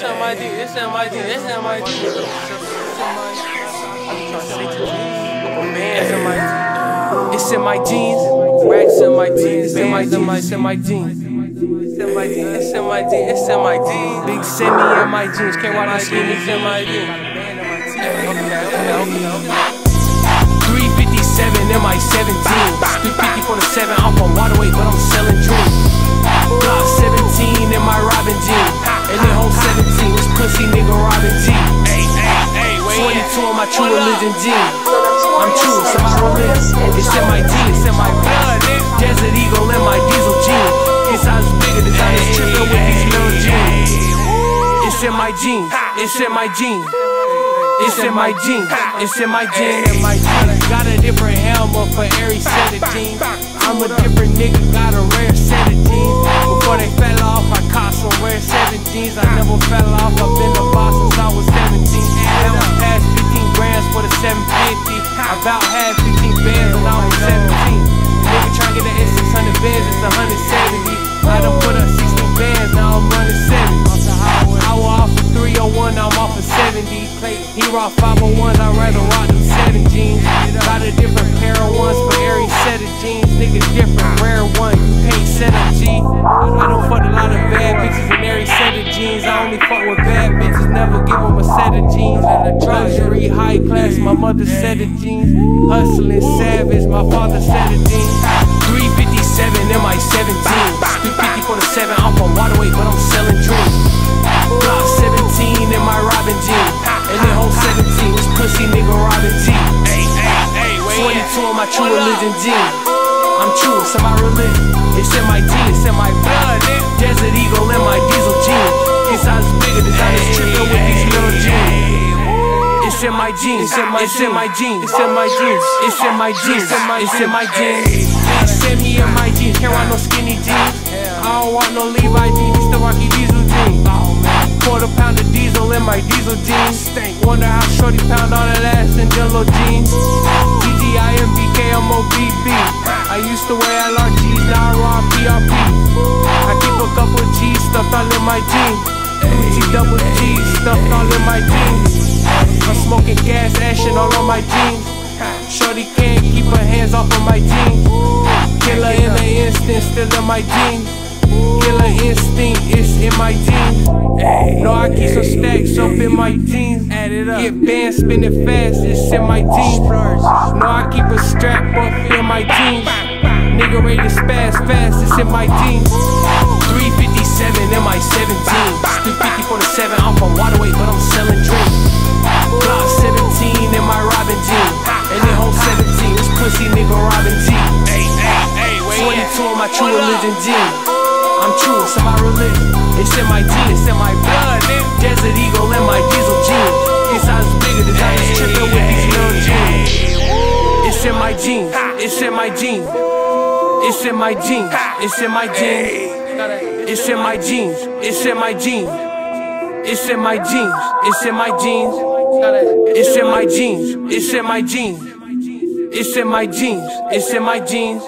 It's in my jeans. It's in my jeans. It's in my jeans. It's in my jeans. It's in my jeans. Racks in my jeans. In my It's in my jeans. It's in my jeans. It's in my jeans. It's in my jeans. Big semi in my jeans. Can't watch the skinnies in my jeans. Okay, okay, okay, okay. 357 in my 17. 350 for the 7 off on Waterway, but I'm selling dreams. My true religion jeans. I'm true, it's in my religion. It's in my jeans, it's in my blood. Desert Eagle in my diesel jeans. Inside is bigger, time is tripping with these little jeans. It's in my jeans, it's in my jeans. It's in my jeans, it's in my jeans, in my jeans. Got a different helmet for every set of jeans. I'm a different nigga, got a rare set of jeans. Before they fell off, I caught some rare 17s. I never fell off, I've been the boss since I was 17. And for the 750. I about had 15 bands when I was 17. Nigga tryna get the S600 bands, it's 170. I done put up 16 bands, now I'm running 70. I was off of 301, I'm off of 70. He rock 501s, I'd rather rock them 7 jeans. A jeans. I only fuck with bad bitches, never give them a set of jeans. Luxury, high class, my mother set of jeans. Hustling, savage, my father set of jeans. 357 in my 17. 350 for the 7 off on Waterway, but I'm selling dreams. Glock 17 in my Robin jean. And then whole 17, this pussy nigga Robin G. 22 in my true religion jean. I'm true, it's in my religion. It's in my jeans, it's in my blood. Desert Eagle It's in my jeans, it's in my jeans, it's in my jeans, it's in my jeans, it's in my jeans. Me in my jeans, can't rock no skinny jeans. I don't want no Levi jeans, still rocky diesel jeans. Oh, Quarter pound of diesel in my diesel jeans. Wonder how shorty pound all that ass in yellow jeans. GGIMBK, I'm OBB. I used to wear LRGs, now I rock PRP. I keep a couple G's stuffed all in my jeans. Double G stuffed all in my jeans. I'm smoking gas, ashing all on my jeans. Shorty can't keep her hands off of my jeans. Killer in the instant, still in my jeans. Killer instinct, it's in my jeans. No, I keep some stacks up in my jeans. Add it up. Get bands spinning fast, it's in my jeans. No, I keep a strap up in my jeans. Nigga to spaz fast, it's in my jeans. 350 for the 7 off on Waterway, but I'm selling drinks. Glock 17 in my Robin jean. And then whole 17, this pussy nigga Robin G. 22 in my true religion jean. I'm true, it's in my religion. It's in my jeans, it's in my blood. Desert Eagle in my diesel jeans. Inside is bigger, the time is tripping with these little jeans. It's in my jeans, it's in my jeans. It's in my jeans, it's in my jeans. It's in my jeans, it's in my jeans. It's in my jeans, it's in my jeans. It's in my jeans, it's in my jeans. It's in my jeans, it's in my jeans.